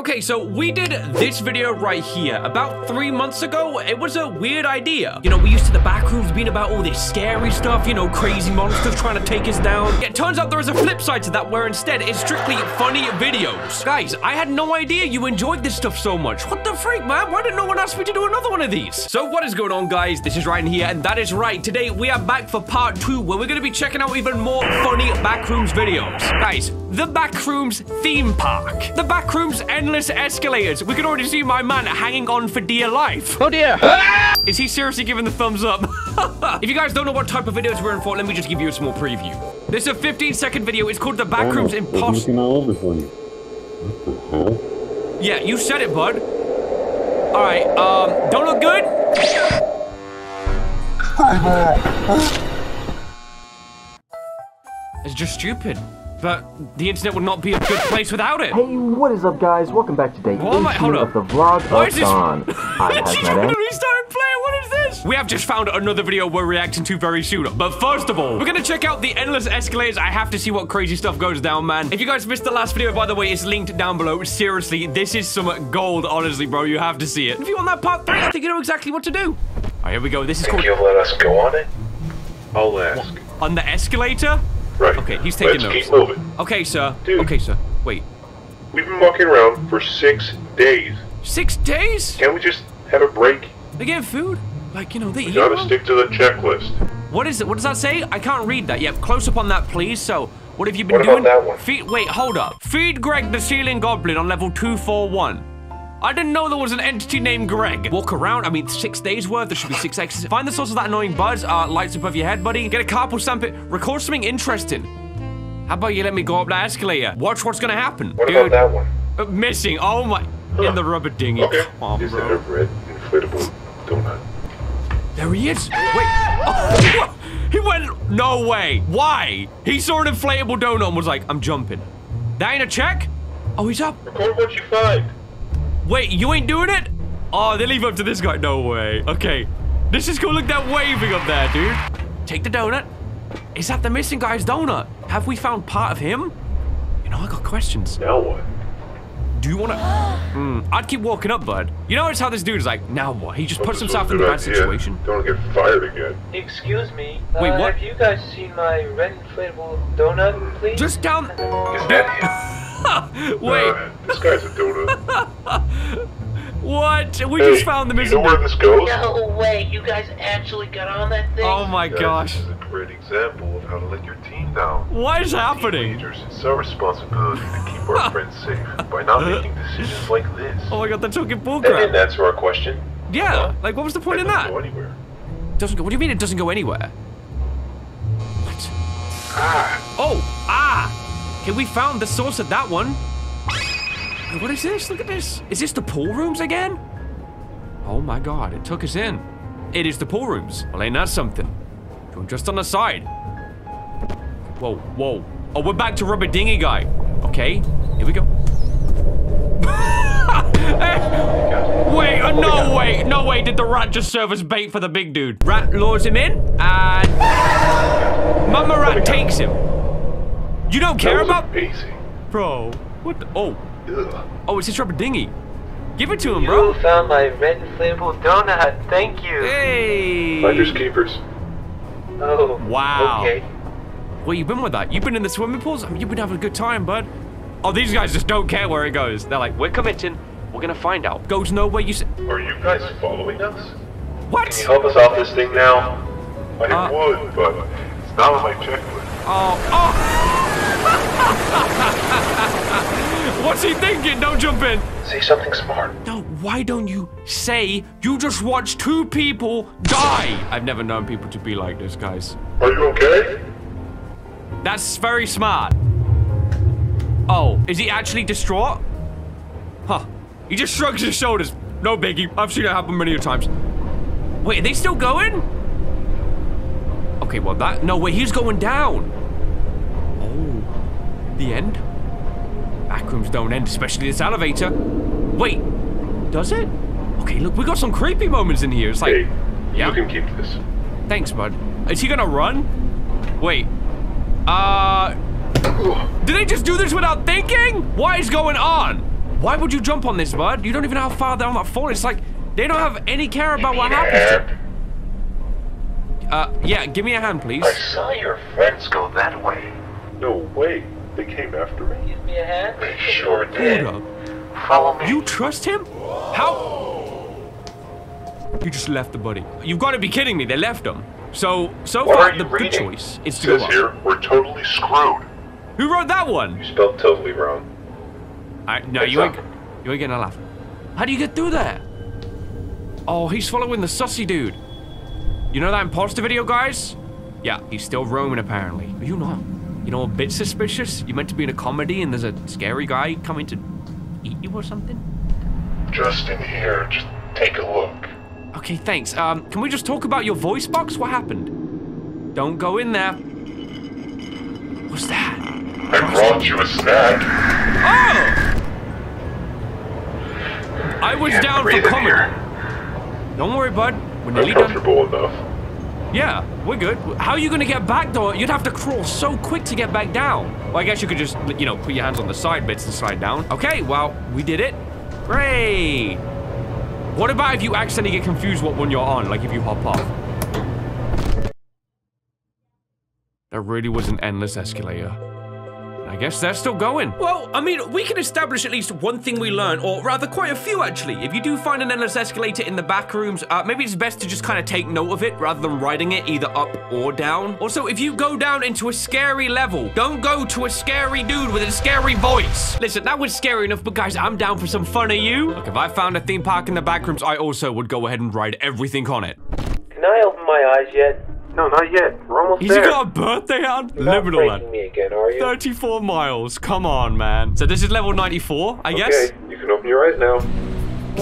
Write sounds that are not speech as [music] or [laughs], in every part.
Okay, so we did this video right here about three months ago. It was a weird idea. You know, we used to the back rooms being about all this scary stuff, you know, crazy monsters trying to take us down. It turns out there is a flip side to that where instead it's strictly funny videos. Guys, I had no idea you enjoyed this stuff so much. What the freak, man? Why did no one ask me to do another one of these? So what is going on, guys? This is Ryan here, and that is right. Today, we are back for part two, where we're going to be checking out even more funny Backrooms videos. Guys, the Backrooms theme park. The Backrooms endless escalators. We can already see my man hanging on for dear life. Oh dear. [laughs] Is he seriously giving the thumbs up? [laughs] if you guys don't know what type of videos we're in for, let me just give you a small preview. This is a 15 second video. It's called The Backrooms Impossible. all over for you. What the hell? Yeah, you said it, bud. All right, um, don't look good? [laughs] It's just stupid. But the internet would not be a good place without it. Hey, what is up, guys? Welcome back to day Whoa, 18 my- hold up. of the vlog Why of is this- Dawn. I'm She's Hazmat gonna restart playing. What is this? We have just found another video we're reacting to very soon. But first of all, we're gonna check out the endless escalators. I have to see what crazy stuff goes down, man. If you guys missed the last video, by the way, it's linked down below. Seriously, this is some gold, honestly, bro. You have to see it. If you want that part three, I think you know exactly what to do. All right, here we go. This is called you'll let us go on it? I'll ask. on the escalator. Right. Okay, he's taking Let's notes. keep moving. Okay, sir. Dude. Okay, sir. Wait, We've been walking around for six days. six days? Can't we just have a break? They get food? Like you know, they eat. Gotta well? stick to the checklist. What is it? What does that say? I can't read that. Yep, close up on that, please. So, what have you been What about doing? that one? Feed. Wait, hold up. Feed Greg the ceiling goblin on level two four one. I didn't know there was an entity named Greg. Walk around. I mean, six days worth. There should be six exits. Find the source of that annoying buzz. Uh, lights above your head, buddy. Get a carpool stamp it. Record something interesting. How about you let me go up that escalator? Watch what's gonna happen. What Dude, about that one? uh, missing. Oh my. In the rubber dinghy. Okay. Come on, Is bro. red inflatable donut? There he is. Wait. Oh, [laughs] he went. No way. Why? He saw an inflatable donut and was like, I'm jumping. That ain't a check? Oh, he's up. Record what you find. Wait, you ain't doing it? Oh, they leave it up to this guy. No way. Okay. This is cool. Look that waving up there, dude. Take the donut. Is that the missing guy's donut? Have we found part of him? You know, I got questions. Now what? Do you want to? [gasps] Hmm. I'd keep walking up, bud. You notice how this dude's like, now what? He just puts This himself in a a bad idea. situation. Don't wanna get fired again. Excuse me. Wait, uh, what? Have you guys seen my red inflatable donut, please? Just down. Is that him? [laughs] [laughs] Wait. Uh, this guy's a donut. [laughs] What? We hey, just found the you missing. know where this goes? No way. You guys actually got on that thing? Oh my Guys, gosh. This is a great example of how to let your team down. What is happening? Leaders, it's our responsibility to keep our [laughs] friends safe by not making decisions like this. Oh my god, they're talking That didn't answer our question. Yeah. Like, what was the point in That that? doesn't go anywhere. Doesn't go. What do you mean it doesn't go anywhere? What? Ah, Oh, ah. Okay, we found the source of that one. What is this? Look at this. Is this the pool rooms again? Oh my god, it took us in. It is the pool rooms. Well, ain't that something? Going just on the side. Whoa, whoa. Oh, we're back to rubber dinghy guy. Okay, here we go. [laughs] Wait, uh, no way, no way did the rat just serve as bait for the big dude. Rat lures him in, and Mama Rat takes him. You don't care about... amazing. Bro, what the... Oh, Ugh. oh, it's his rubber dinghy. Give it to him, You bro. found my red inflatable donut. Thank you. Hey. Finders keepers. Oh. Wow. Okay. Where you've been with that? You've been in the swimming pools? I mean, you've been having a good time, bud. Oh, these guys just don't care where it goes. They're like, we're committing. We're gonna find out. Goes nowhere, you say... Are you guys following us? What? Can you help us off this thing now? I Uh, would, but it's not on my checklist. Oh, oh! [laughs] What's he thinking? Don't jump in. Say something smart. No, why don't you say you just watched two people die? I've never known people to be like this, guys. Are you okay? That's very smart. Oh, is he actually distraught? Huh. He just shrugs his shoulders. No biggie. I've seen it happen many a times. Wait, are they still going? Okay, well that... No, wait, he's going down. The end? Backrooms don't end, especially this elevator. Wait, does it? Okay, look, we got some creepy moments in here. It's like... Hey, Yeah? you can keep this. Thanks, bud. Is he gonna run? Wait. Uh... Did they just do this without thinking? What is going on? Why would you jump on this, bud? You don't even know how far down that fall. It's like they don't have any care about what happens. hand? Uh, yeah, give me a hand, please. I saw your friends go that way. No way. They came after me. Give me a hand. They sure Hold did. up. Follow me. You trust him? How? You just left the buddy. You've got to be kidding me. They left him. So, so What far, are you the good choice is to go Says up. here, we're totally screwed. Who wrote that one? You spelled totally wrong. I, no, What's you ain't, up? you ain't getting a laugh. How do you get through there? Oh, he's following the sussy dude. You know that imposter video, guys? Yeah, he's still roaming apparently. Are you not? You know, a bit suspicious? You meant to be in a comedy and there's a scary guy coming to eat you or something? Just in here. Just take a look. Okay, thanks. Um, can we just talk about your voice box? What happened? Don't go in there. What's that? I brought you a snack. Oh! I was down for comedy. Don't worry, bud. We're I'm nearly done. comfortable enough. Yeah, we're good. How are you gonna get back though? You'd have to crawl so quick to get back down. Well, I guess you could just, you know, put your hands on the side bits and slide down. Okay, well, we did it. Great. What about if you accidentally get confused what one you're on, like if you hop off? That really was an endless escalator. I guess they're still going. Well, I mean, we can establish at least one thing we learned, or rather quite a few actually. If you do find an endless escalator in the back rooms, uh, maybe it's best to just kind of take note of it rather than riding it either up or down. Also, if you go down into a scary level, don't go to a scary dude with a scary voice. Listen, that was scary enough, but guys, I'm down for some fun, are you? Look, if I found a theme park in the back rooms, I also would go ahead and ride everything on it. Can I open my eyes yet? No, not yet. We're almost He's there. got a birthday on? You're not Liminal, lad. me again, are you? 34 miles. Come on, man. So this is level 94, I guess? Okay, you can open your eyes now.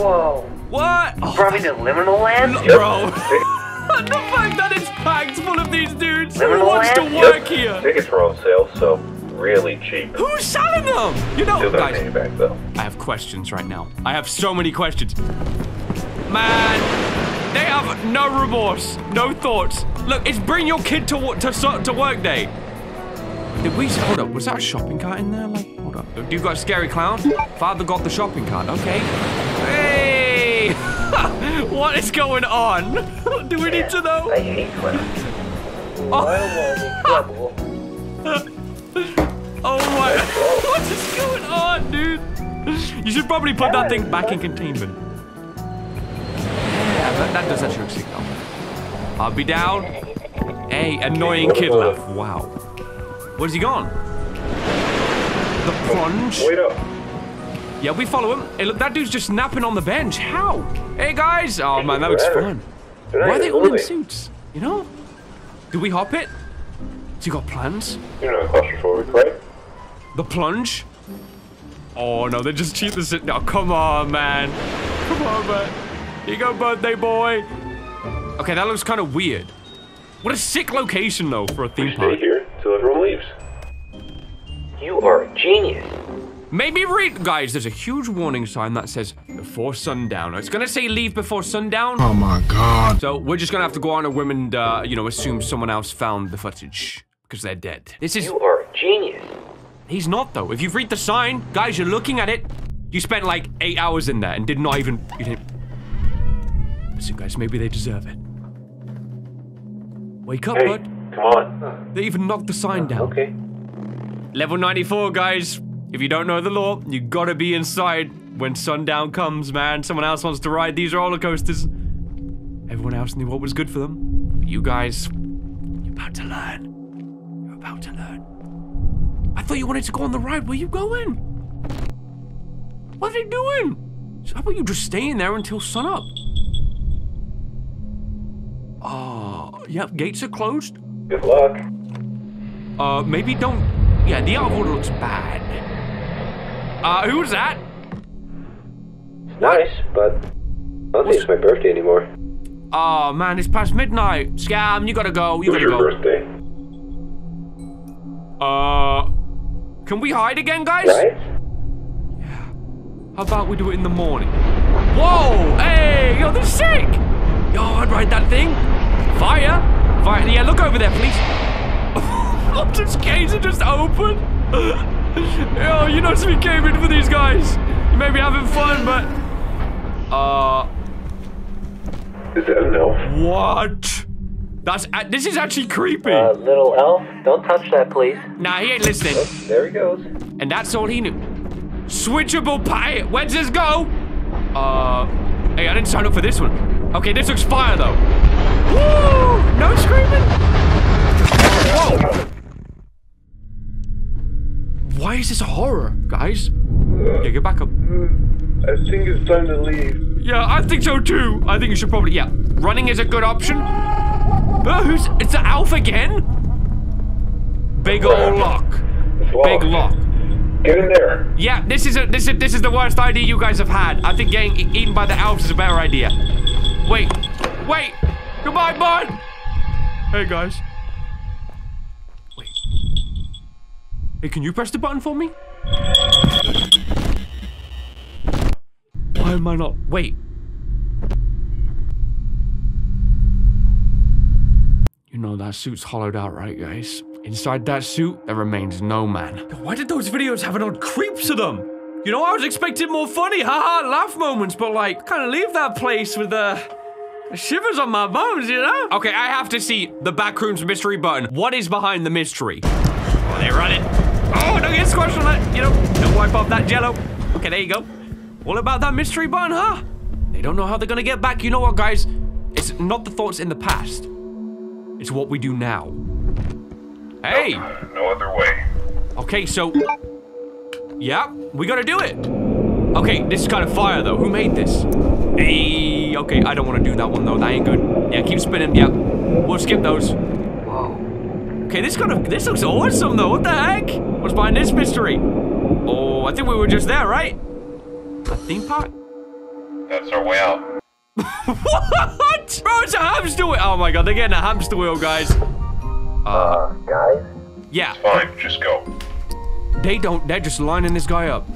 Whoa. What? Oh, Brought me to Liminal Land? bro. [laughs] the fact that it's packed full of these dudes who Liminal wants to land? work here. Tickets are on sale, so really cheap. Who's selling them? You know, Still gotta pay guys, back though. I have questions right now. I have so many questions. Man, they have no remorse, no thoughts. Look, it's bring your kid to to to work day. Did we hold up? Was that a shopping cart in there? Like, hold up. Oh, do you got a scary clown? Father got the shopping cart. Okay. Hey, [laughs] what is going on? Do we need to know? I hate clowns. [laughs] Oh. I don't want any trouble. Oh my! [laughs] What is going on, dude? You should probably put that thing back in containment. That, that does actually look signal. I'll be down. Hey, annoying kid laugh. Wow. Where's he gone? The plunge? Wait up. Yeah, we follow him. Hey, look, that dude's just napping on the bench. How? Hey, guys. Oh, man, that looks fun. Why are they all in suits? You know? Do we hop it? Has he got plans? You're not claustrophobic, right? The plunge? Oh no, they just cheat the sit. No, come on, man. Come on, man. Here you go, birthday boy. Okay, that looks kind of weird. What a sick location, though, for a theme We stay here till everyone leaves. You are a genius. Maybe read, guys. There's a huge warning sign that says before sundown. It's gonna say leave before sundown. Oh my god. So we're just gonna have to go on a whim and, uh, you know, assume someone else found the footage because they're dead. This is. You are a genius. He's not though. If you read the sign, guys, you're looking at it. You spent like eight hours in there and did not even. You didn't. Listen, guys, maybe they deserve it. Wake up, Hey, bud. come on. They even knocked the sign down. Okay. Level 94, guys. If you don't know the law, you gotta be inside when sundown comes, man. Someone else wants to ride these roller coasters. Everyone else knew what was good for them. You guys, you're about to learn. You're about to learn. I thought you wanted to go on the ride. Where you going? What are they doing? So how about you just stay in there until sunup? Oh, yep, gates are closed. Good luck. Uh, maybe don't. Yeah, the out of looks bad. Uh, who was that? Nice, but I don't think it's my birthday anymore. Oh man, it's past midnight. Scam, you gotta go. You gotta your go. birthday, Uh, can we hide again, guys? right? How about we do it in the morning? Whoa! Hey, yo, this is sick. Yo, I'd ride that thing. Fire, fire. Yeah, look over there, please. Oh, this gates are just open. [laughs] Yo, you know we came in for these guys. maybe having fun, but uh, Is that an elf? what? That's uh, this is actually creepy. Uh, little elf, don't touch that, please. nah, he ain't listening. There he goes. And that's all he knew. Switchable pie. Where's this go? Uh, hey, I didn't sign up for this one. Okay, this looks fire though. Woo! No screaming. Whoa! Why is this a horror, guys? Yeah, get back up. I think it's time to leave. Yeah, I think so too. I think you should probably, yeah. Running is a good option. Uh, who's, it's the Alf again? Big ol' lock. Big lock. Get in there. Yeah, this is a, this is this is the worst idea you guys have had. I think getting eaten by the elves is a better idea. Wait, wait, goodbye, bud. Hey guys. Wait. Hey, can you press the button for me? Why am I not? Wait. You know that suit's hollowed out, right, guys? Inside that suit, there remains no man. Why did those videos have an odd creep to them? You know, I was expecting more funny, haha, laugh moments, but like, kind of leave that place with uh, shivers on my bones, you know? Okay, I have to see the backrooms mystery button. What is behind the mystery? Oh, they're running. Oh, don't get squashed on that. You know, don't wipe off that jello. Okay, there you go. All about that mystery button, huh? They don't know how they're gonna get back. You know what, guys? It's not the thoughts in the past. It's what we do now. Hey! No other way. Okay, so... Yeah, we gotta do it. Okay, this is kind of fire, though. Who made this? Hey, okay, I don't want to do that one, though. That ain't good. Yeah, keep spinning. Yeah, we'll skip those. Okay, this kind of... This looks awesome, though. What the heck? What's behind this mystery? Oh, I think we were just there, right? A theme park? That's our way out. [laughs] what? Bro, it's a hamster wheel. Oh my god, they're getting a hamster wheel, guys. Uh, guys? Yeah, It's Fine, just go. they don't. They're just lining this guy up.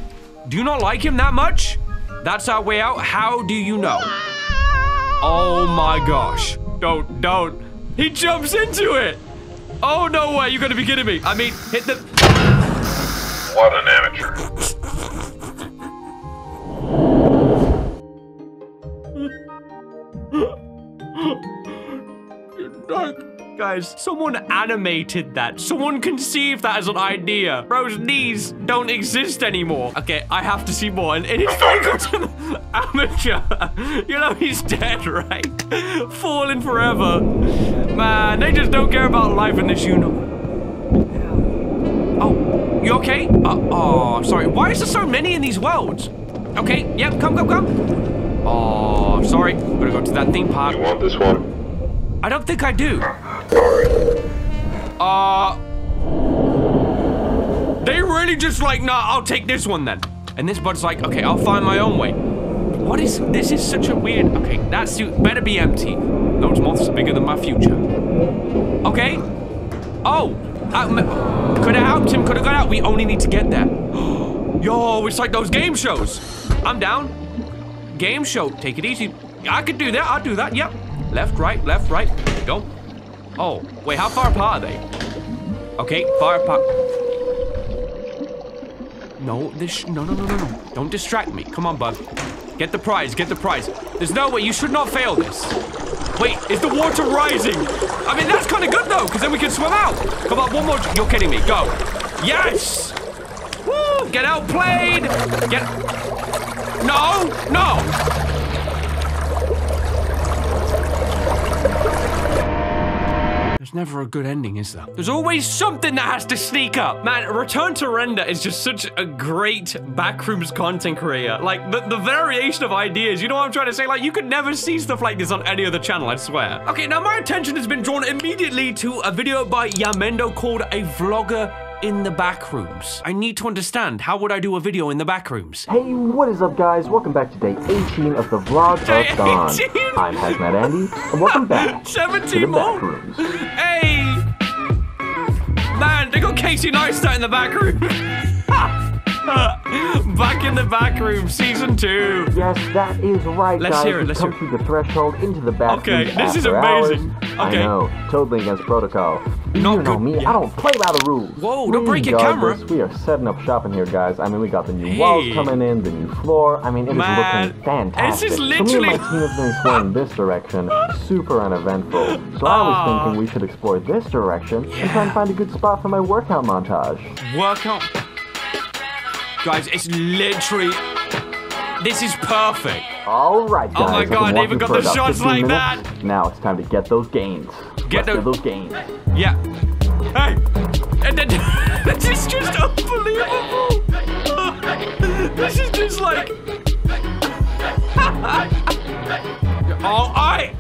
Do you not like him that much? That's our way out. How do you know? Oh my gosh. Don't, don't. He jumps into it. Oh, no way. You're going to be kidding me. I mean, hit the. What an amateur. [laughs] Guys, someone animated that. Someone conceived that as an idea. Bro's knees don't exist anymore. Okay, I have to see more. And, and it's Franklin amateur. [laughs] You know he's dead, right? [laughs] Falling forever. Man, they just don't care about life in this universe. Oh, you okay? Uh, oh, sorry. Why is there so many in these worlds? Okay, yep, come, come, come. Oh, sorry. I'm gonna go to that theme park. You want this one? I don't think I do. Uh. They really just like, nah, I'll take this one then. And this bud's like, okay, I'll find my own way. What is, this is such a weird, okay, that suit better be empty. Those moths are bigger than my future. Okay. Oh, could have helped him, could have got out. We only need to get there. [gasps] Yo, it's like those game shows. I'm down. Game show, take it easy. I could do that, I'll do that, yep. Left, right, left, right. Go. Oh, wait, how far apart are they? Okay, far apart. No, this, no, no, no, no, no. Don't distract me. Come on, bud. Get the prize, get the prize. There's no way, you should not fail this. Wait, is the water rising? I mean, that's kind of good though, because then we can swim out. Come on, one more, you're kidding me, go. Yes! Woo, get outplayed. Get, no, no. There's never a good ending, is there? There's always something that has to sneak up. Man, Return to Render is just such a great backrooms content creator. Like, the, the variation of ideas, you know what I'm trying to say? Like, you could never see stuff like this on any other channel, I swear. Okay, now my attention has been drawn immediately to a video by Yamendo called A Vlogger in the Backrooms. I need to understand, how would I do a video in the backrooms? Hey, what is up, guys? Welcome back to day 18 of the Vlog Day of Dawn. 18? I'm Hazmat Andy, and welcome back [laughs] to 17 the more? Backrooms. Hey! Man, they got Casey Neistat in the back room. [laughs] Back in the back room, season two. Yes, that is right, Let's guys. hear it, let's come hear through the threshold into the bathroom. Okay, this is amazing. hours. I know, totally against protocol. Not you know me, yeah. I don't play by the rules. Whoa, don't break your camera. We are setting up shop in here, guys. I mean, we got the new walls coming in, the new floor. I mean, it is Man, looking fantastic. this is So me and my team have been exploring this direction, super uneventful. So I was ah. thinking we should explore this direction and try and find a good spot for my workout montage. Workout. Guys, it's literally. This is perfect. All right, guys. Oh my God, they even got the shots like minutes. Now it's time to get those gains. Get Let's those gains. Yeah. Hey. And then [laughs] this is just unbelievable. [laughs] this is just like. [laughs] oh, I.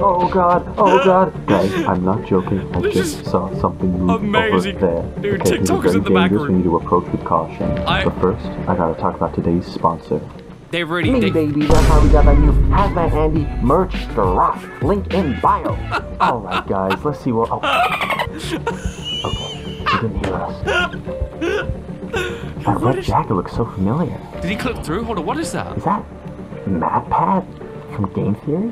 Oh god, oh god. [laughs] Guys, I'm not joking. I This just saw something move amazing. over there. Dude, okay, this TikTok is is in very the back dangerous. room. We need to approach with caution. I- But first, I gotta talk about today's sponsor. They really. Me, They, baby, that's how we got that new Hazmat Andy merch drop. Link in bio. [laughs] Alright, guys, let's see what. Oh. [laughs] Okay, you didn't hear us. That red jacket looks so familiar. did he click through? Hold on. What is that? Is that Matt Pat from Game Theory?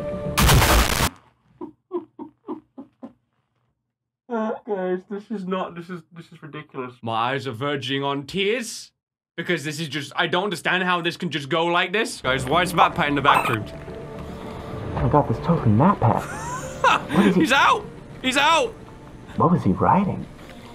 Guys, this is not. This is this is ridiculous. My eyes are verging on tears because this is just. I don't understand how this can just go like this. Guys, why is Matt Pat in the back room? Oh my god, this totally Matt Pat. [laughs] He? He's out. He's out. What was he writing?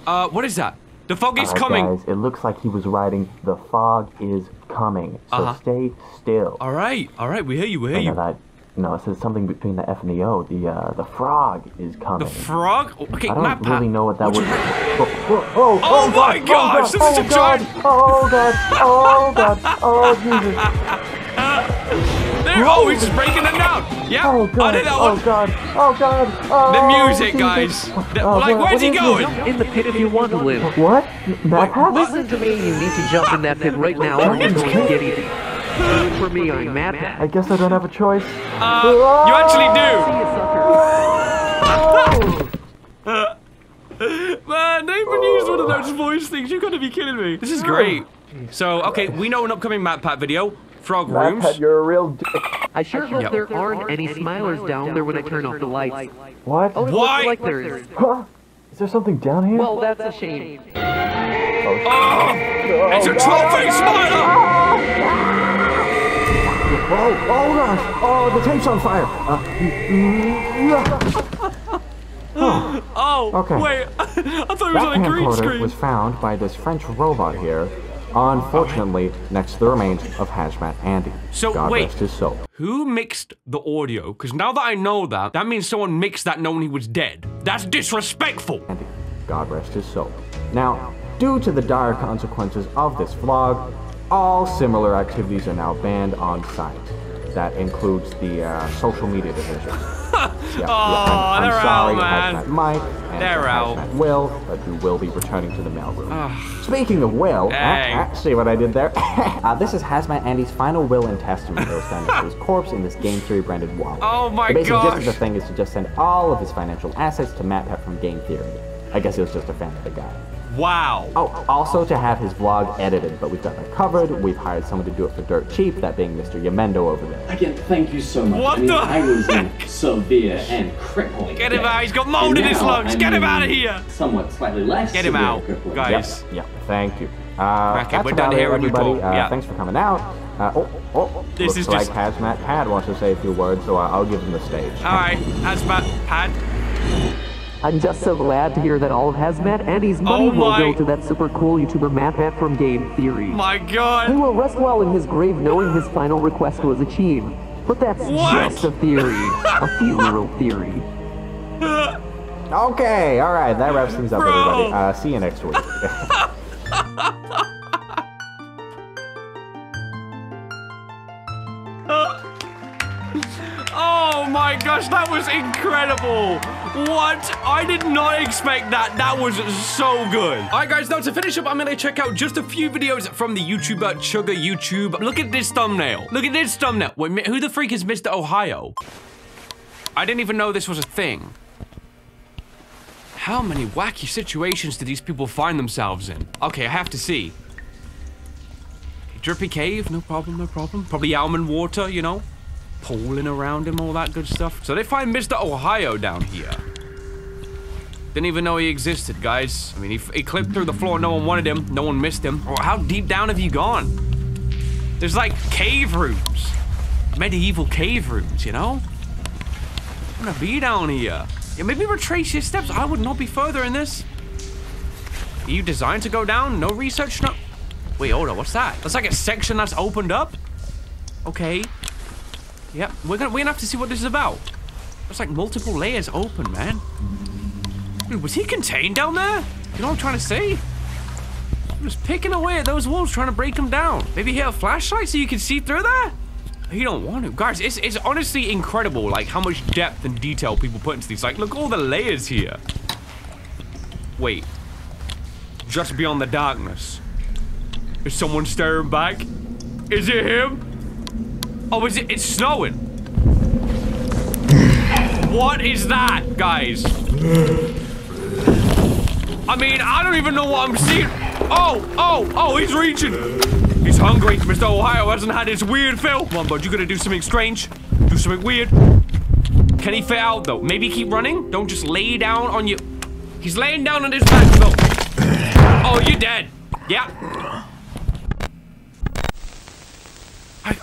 Uh, what is that? The fog is Alright, coming. guys, it looks like he was writing "The fog is coming." So Uh-huh. stay still. All right, all right. We hear you. We hear you. that, no, it says something between the F and the O. The uh, the frog is coming. The frog. Okay, I don't Matt really know what that Would was. you- Oh, oh, oh, Oh my God, gosh, oh this is a God, giant- Oh god! Oh god! Oh Jesus! There. Oh, he's just breaking them down. Yeah, Oh god! Oh that Oh one. god! Oh god! Oh, The music, Jesus. guys. The- Oh, like, what- where's he is this? going? In the pit if you want to live. What? Matt Pat? Listen to me, you need to jump in that pit right now or you're going to get eaten. For me, I'm Matt I guess I don't have a choice. Uh, you actually do. you. [laughs] Man, they even used one of those voice things. You gotta be kidding me. This is great. So, okay, we know an upcoming Matt Pat video. Frog Matt rooms. Pat, you're a real dick. I sure hope Yeah. there aren't any smilers down there when I turn off the lights. What? Oh, Why? like there is. Huh? Is there something down here? Well, that's a shame. Oh, it's a trophy smiler. Oh, oh gosh! Oh, the tape's on fire! Uh, [laughs] Oh, Okay. wait. [laughs] I thought it was that on a green screen. was found by this French robot here, unfortunately, next to the remains of Hazmat Andy. So, God wait. rest his soul. Who mixed the audio? Because now that I know that, that means someone mixed that knowing he was dead. That's disrespectful. Andy. God rest his soul. Now, due to the dire consequences of this vlog, all similar activities are now banned on site. That includes the uh, social media division. [laughs] Yeah, Aw, I'm, I'm they're sorry, out, man. Mike and They're out. Will, but you will be returning to the mailroom. Speaking of Will, uh, uh, see what I did there? [laughs] uh, this is Hazmat Andy's final will and testament that was found to his [laughs] corpse in this Game Theory branded wallet. Oh my god! the basic gist of the thing is to just send all of his financial assets to Matt Pat from Game Theory. I guess he was just a fan of the guy. Wow. Oh, also to have his vlog edited, but we've got that covered. We've hired someone to do it for dirt cheap, that being Mr. Yamendo over there. Again, thank you so much. What I mean, the I was in severe and crippling. Get him debt. out, he's got mold in his lungs. I'm Get him out of here. Somewhat slightly less. Get him out, crippling guys. debt. Yep, thank you. Uh, Okay, that's we're about done here everybody. Uh, Yeah. Thanks for coming out. Uh, oh, oh, This looks is like just- Hazmat Pat wants to say a few words, so uh, I'll give him the stage. All right, Hazmat Pat. I'm just so glad to hear that all of Hazmat Andy's money Oh will my- go to that super cool YouTuber Matt Pat from Game Theory. My god. He will rest well in his grave knowing his final request was achieved. But that's What? just a theory. a funeral theory. [laughs] Okay, all right, that wraps things up, Bro. everybody. Uh, see you next week. [laughs] Oh my gosh, that was incredible. What? I did not expect that. That was so good. All right, guys, now to finish up, I'm going to check out just a few videos from the YouTuber Chugga YouTube. Look at this thumbnail. Look at this thumbnail. Wait, who the freak is Mr. Ohio? I didn't even know this was a thing. How many wacky situations do these people find themselves in? Okay, I have to see. Drippy cave, no problem, no problem. Probably almond water, you know? Pooling around him, all that good stuff. So they find Mr. Ohio down here. Didn't even know he existed, guys. I mean, he, he clipped through the floor. No one wanted him. No one missed him. Oh, how deep down have you gone? There's like cave rooms. Medieval cave rooms, you know? I'm gonna be down here. Yeah, maybe retrace your steps. I would not be further in this. Are you designed to go down? No research? No. Wait, hold on. What's that? That's like a section that's opened up. Okay. Yep. We're gonna we're gonna have to see what this is about. There's like multiple layers open, man. Dude, was he contained down there? You know what I'm trying to say? He was picking away at those walls, trying to break them down. Maybe he had a flashlight so you can see through there? You don't want to. Guys, it's, it's honestly incredible, like, how much depth and detail people put into these. Like, look all the layers here. Wait. Just beyond the darkness. Is someone staring back? Is it him? Oh, is it? It's snowing. What is that, guys? I mean, I don't even know what I'm seeing. Oh, oh, oh, he's reaching. He's hungry. Mr. Ohio hasn't had his weird fill. Come on, bud, you gotta do something strange. Do something weird. Can he fit out, though? Maybe keep running? Don't just lay down on you. He's laying down on his back, though. Oh, you're dead. Yeah.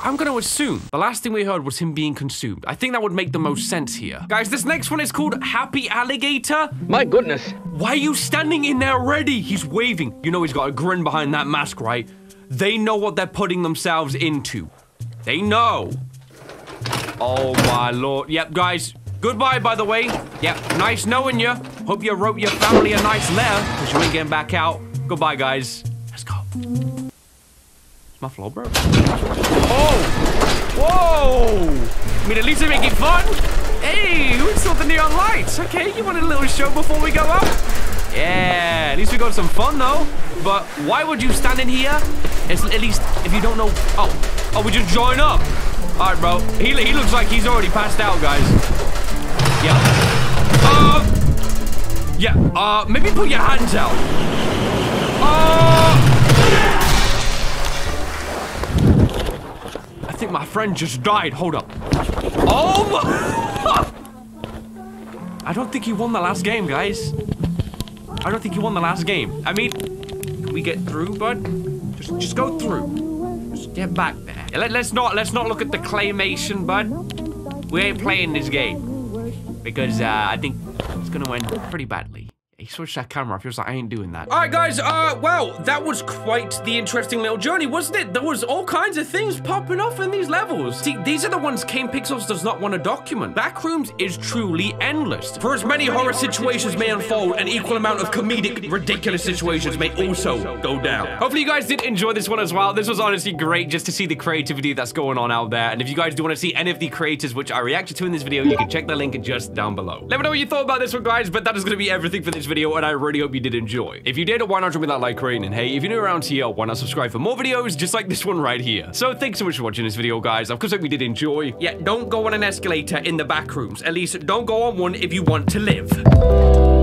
I'm gonna assume the last thing we heard was him being consumed. I think that would make the most sense here. Guys, this next one is called Happy Alligator. My goodness. Why are you standing in there already? He's waving. You know he's got a grin behind that mask, right? They know what they're putting themselves into. They know. Oh my lord. Yep, guys. Goodbye, by the way. Yep, nice knowing you. Hope you wrote your family a nice letter, because you ain't getting back out. Goodbye, guys. Let's go. My floor broke? Oh! Whoa! I mean, at least make it fun. Hey, who saw the neon lights? Okay, you wanted a little show before we go up? Yeah, at least we got some fun though. But why would you stand in here? It's, at least if you don't know. Oh, oh, we just join up. All right, bro. He, he looks like he's already passed out, guys. Yeah. Uh, yeah. Uh, maybe put your hands out. Uh. Friend just died. Hold up. Oh [laughs] my. I don't think he won the last game, guys. I don't think he won the last game. I mean, can we get through, bud? Just, just go through. Just get back there. Let, let's not, let's not look at the claymation, bud. We ain't playing this game because uh, I think it's gonna end pretty badly. He switched that camera off. He was like, I ain't doing that. All right, guys. Uh, well, that was quite the interesting little journey, wasn't it? There was all kinds of things popping off in these levels. See, these are the ones Kane Pixels does not want to document. Backrooms is truly endless. For as many horror situations may unfold, an equal amount of comedic, ridiculous situations may also go down. Hopefully, you guys did enjoy this one as well. This was honestly great just to see the creativity that's going on out there. And if you guys do want to see any of the creators which I reacted to in this video, you can check the link just down below. Let me know what you thought about this one, guys. But that is going to be everything for this video, and I really hope you did enjoy. If you did, why not drop me that like rating? And hey, if you're new around here, why not subscribe for more videos just like this one right here? So thanks so much for watching this video, guys. Of course, hope you did enjoy. Yeah, don't go on an escalator in the back rooms. At least don't go on one if you want to live.